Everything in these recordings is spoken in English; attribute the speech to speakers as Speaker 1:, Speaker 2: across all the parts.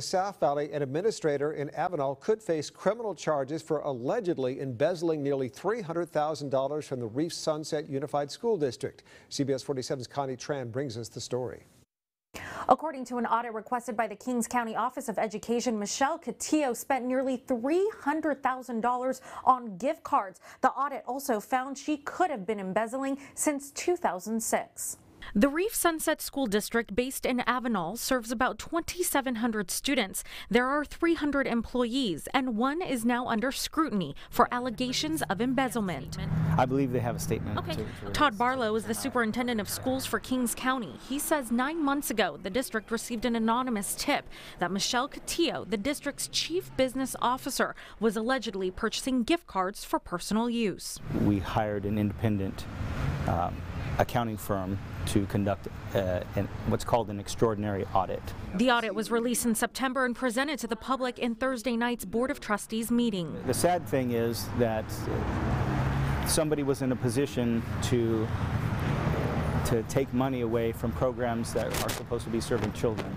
Speaker 1: South Valley, an administrator in Avenal could face criminal charges for allegedly embezzling nearly $300,000 from the Reef Sunset Unified School District. CBS 47's Connie Tran brings us the story.
Speaker 2: According to an audit requested by the Kings County Office of Education, Michelle Cutillo spent nearly $300,000 on gift cards. The audit also found she could have been embezzling since 2006.
Speaker 3: The Reef Sunset School District, based in Avenal, serves about 2,700 students. There are 300 employees, and one is now under scrutiny for allegations of embezzlement.
Speaker 4: I believe they have a statement.
Speaker 3: Okay. Todd Barlow is the superintendent of schools for Kings County. He says nine months ago, the district received an anonymous tip that Michelle Cutillo, the district's chief business officer, was allegedly purchasing gift cards for personal use.
Speaker 4: We hired an independent um, accounting firm to conduct uh, an, what's called an extraordinary audit.
Speaker 3: The audit was released in September and presented to the public in Thursday night's Board of Trustees meeting.
Speaker 4: The sad thing is that somebody was in a position to to take money away from programs that are supposed to be serving children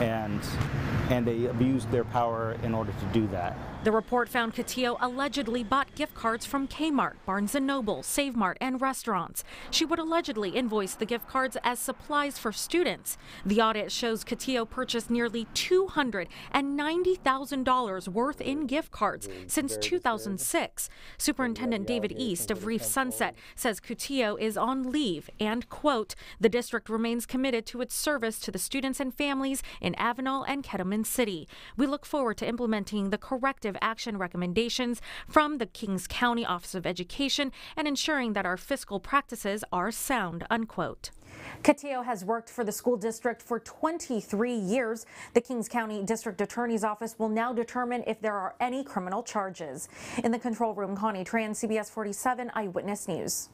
Speaker 4: and and they abused their power in order to do that.
Speaker 3: The report found Cutillo allegedly bought gift cards from Kmart, Barnes & Noble, Save Mart, and restaurants. She would allegedly invoice the gift cards as supplies for students. The audit shows Cutillo purchased nearly $290,000 worth in gift cards since 2006. Superintendent David East of Reef Sunset says Cutillo is on leave and, quote, the district remains committed to its service to the students and families in Avenal and Kettleman City. We look forward to implementing the corrective corrective action recommendations from the Kings County Office of Education and ensuring that our fiscal practices are sound, unquote.
Speaker 2: Cutillo has worked for the school district for 23 years. The Kings County District Attorney's Office will now determine if there are any criminal charges. In the control room, Connie Tran, CBS 47 Eyewitness News.